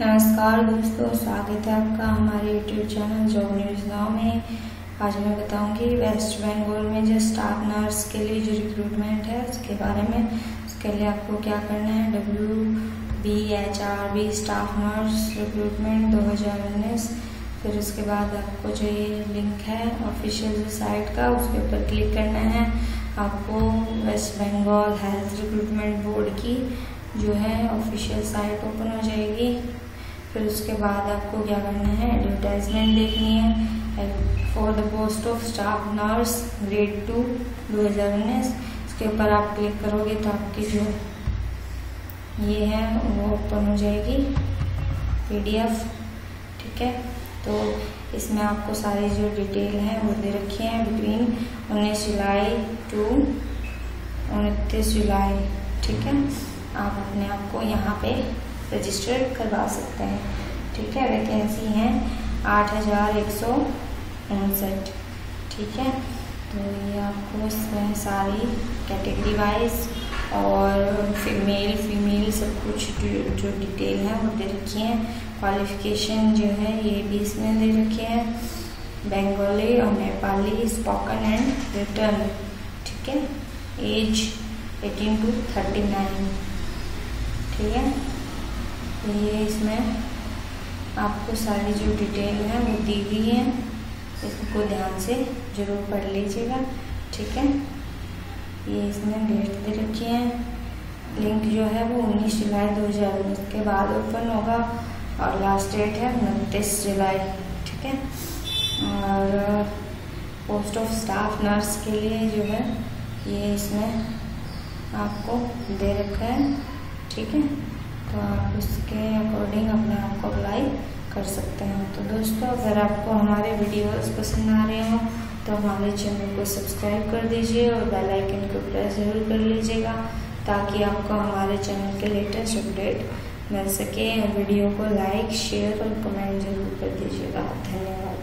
नमस्कार दोस्तों, स्वागत है आपका हमारे YouTube channel job news now में। आज मैं बताऊँगी वेस्ट बंगाल में जो स्टाफ नर्स के लिए जो रिक्रूटमेंट है, उसके बारे में। उसके लिए आपको क्या करना है? W B H R B staff nurse recruitment दो हज़ार उन्नीस। फिर उसके बाद आपको जो ये लिंक है ऑफिशियल साइट का, उसके ऊपर क्लिक करना है। आपको West Bengal health recruitment board की जो है ऑफिशियल साइट ओपन हो जाएगी। फिर उसके बाद आपको क्या करना है? एडवर्टाइजमेंट देखनी है। For the post of staff nurse grade two दो हज़ार उन्नीस इसके ऊपर आप क्लिक करोगे तो आपकी जो ये है, वो ओपन हो जाएगी। पीडीएफ ठीक है? तो इसमें आपको सारी जो डिटेल है, वो दे रखी है बिटवीन उन्नीस जुलाई टू उनतीस जुलाई, ठीक है? आप अपने आप को यहाँ पे रजिस्टर करवा सकते हैं। ठीक है, वैकेंसी हैं आठ हज़ार एक सौ उनसठ। ठीक है तो ये आपको इसमें सारी कैटेगरी वाइज और फीमेल फीमेल सब कुछ जो डिटेल है वो दे रखी है। क्वालिफिकेशन जो है ये भी इसमें दे रखे हैं। बंगाली और नेपाली स्पोकन एंड रिटर्न ठीक है एज 18 टू 39 ठीक है ये इसमें आपको सारी जो डिटेल है वो दी हुई है। इसको ध्यान से ज़रूर पढ़ लीजिएगा, ठीक है? ये इसमें डेट दे रखी है। लिंक जो है वो 19 जुलाई 2019 के बाद ओपन होगा और लास्ट डेट है उनतीस जुलाई, ठीक है? और पोस्ट ऑफ़ स्टाफ नर्स के लिए जो है ये इसमें आपको दे रखा है, ठीक है? तो आप उसके अकॉर्डिंग अपने आप को अप्लाई कर सकते हैं। तो दोस्तों, अगर आपको हमारे वीडियोस पसंद आ रहे हो तो हमारे चैनल को सब्सक्राइब कर दीजिए और बेल आइकन को प्रेस ज़रूर कर लीजिएगा, ताकि आपको हमारे चैनल के लेटेस्ट अपडेट मिल सके। वीडियो को लाइक शेयर और कमेंट ज़रूर कर दीजिएगा। धन्यवाद।